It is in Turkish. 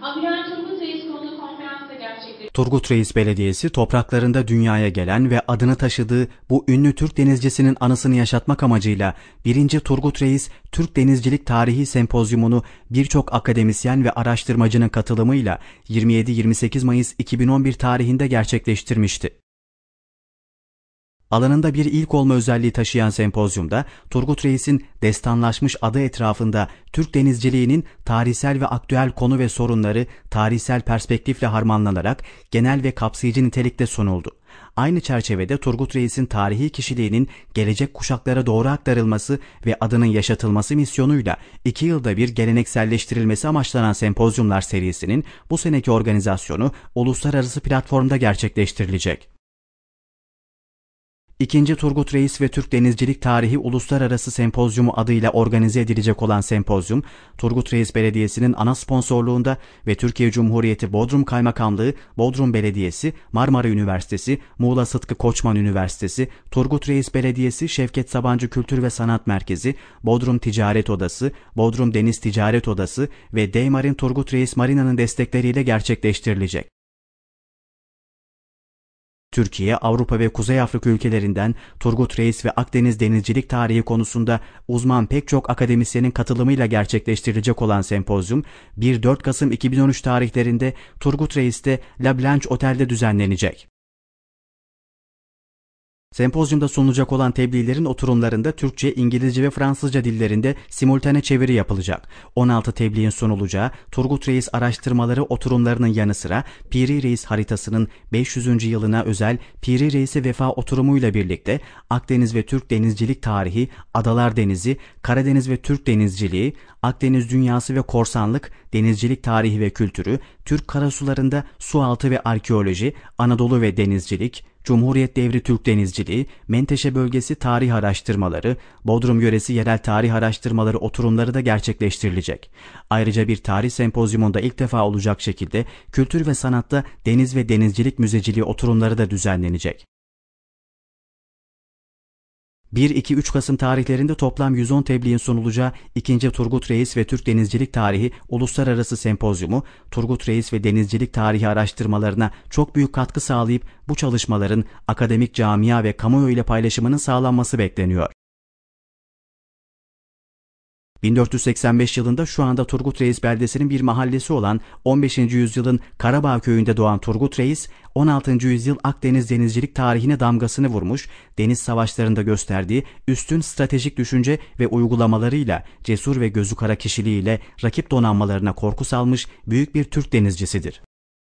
Turgut Reis. Turgut Reis Belediyesi topraklarında dünyaya gelen ve adını taşıdığı bu ünlü Türk denizcisinin anısını yaşatmak amacıyla 1. Turgut Reis Türk Denizcilik Tarihi Sempozyumunu birçok akademisyen ve araştırmacının katılımıyla 27-28 Mayıs 2011 tarihinde gerçekleştirmişti. Alanında bir ilk olma özelliği taşıyan sempozyumda Turgut Reis'in destanlaşmış adı etrafında Türk denizciliğinin tarihsel ve aktüel konu ve sorunları tarihsel perspektifle harmanlanarak genel ve kapsayıcı nitelikte sunuldu. Aynı çerçevede Turgut Reis'in tarihi kişiliğinin gelecek kuşaklara doğru aktarılması ve adının yaşatılması misyonuyla iki yılda bir gelenekselleştirilmesi amaçlanan sempozyumlar serisinin bu seneki organizasyonu uluslararası platformda gerçekleştirilecek. İkinci Turgut Reis ve Türk Denizcilik Tarihi Uluslararası Sempozyumu adıyla organize edilecek olan sempozyum, Turgut Reis Belediyesi'nin ana sponsorluğunda ve Türkiye Cumhuriyeti Bodrum Kaymakamlığı, Bodrum Belediyesi, Marmara Üniversitesi, Muğla Sıtkı Koçman Üniversitesi, Turgut Reis Belediyesi, Şevket Sabancı Kültür ve Sanat Merkezi, Bodrum Ticaret Odası, Bodrum Deniz Ticaret Odası ve Deymar'in Turgut Reis Marina'nın destekleriyle gerçekleştirilecek. Türkiye, Avrupa ve Kuzey Afrika ülkelerinden Turgut Reis ve Akdeniz denizcilik tarihi konusunda uzman pek çok akademisyenin katılımıyla gerçekleştirilecek olan sempozyum 1-4 Kasım 2013 tarihlerinde Turgut Reis'te La Blanche Otel'de düzenlenecek. Sempozyumda sunulacak olan tebliğlerin oturumlarında Türkçe, İngilizce ve Fransızca dillerinde simultane çeviri yapılacak. 16 tebliğin sunulacağı Turgut Reis araştırmaları oturumlarının yanı sıra Piri Reis haritasının 500. yılına özel Piri Reis'e vefa oturumuyla birlikte Akdeniz ve Türk denizcilik tarihi, Adalar Denizi, Karadeniz ve Türk denizciliği, Akdeniz dünyası ve korsanlık, denizcilik tarihi ve kültürü, Türk karasularında sualtı ve arkeoloji, Anadolu ve denizcilik, Cumhuriyet devri Türk denizciliği, Menteşe bölgesi tarih araştırmaları, Bodrum yöresi yerel tarih araştırmaları oturumları da gerçekleştirilecek. Ayrıca bir tarih sempozyumunda ilk defa olacak şekilde kültür ve sanatta deniz ve denizcilik müzeciliği oturumları da düzenlenecek. 1-2-3 Kasım tarihlerinde toplam 110 tebliğin sunulacağı 2. Turgut Reis ve Türk Denizcilik Tarihi Uluslararası Sempozyumu, Turgut Reis ve denizcilik tarihi araştırmalarına çok büyük katkı sağlayıp bu çalışmaların akademik camia ve kamuoyu ile paylaşımının sağlanması bekleniyor. 1485 yılında şu anda Turgut Reis beldesinin bir mahallesi olan 15. yüzyılın Karabağ köyünde doğan Turgut Reis, 16. yüzyıl Akdeniz denizcilik tarihine damgasını vurmuş, deniz savaşlarında gösterdiği üstün stratejik düşünce ve uygulamalarıyla cesur ve gözü kara kişiliğiyle rakip donanmalarına korku salmış büyük bir Türk denizcisidir.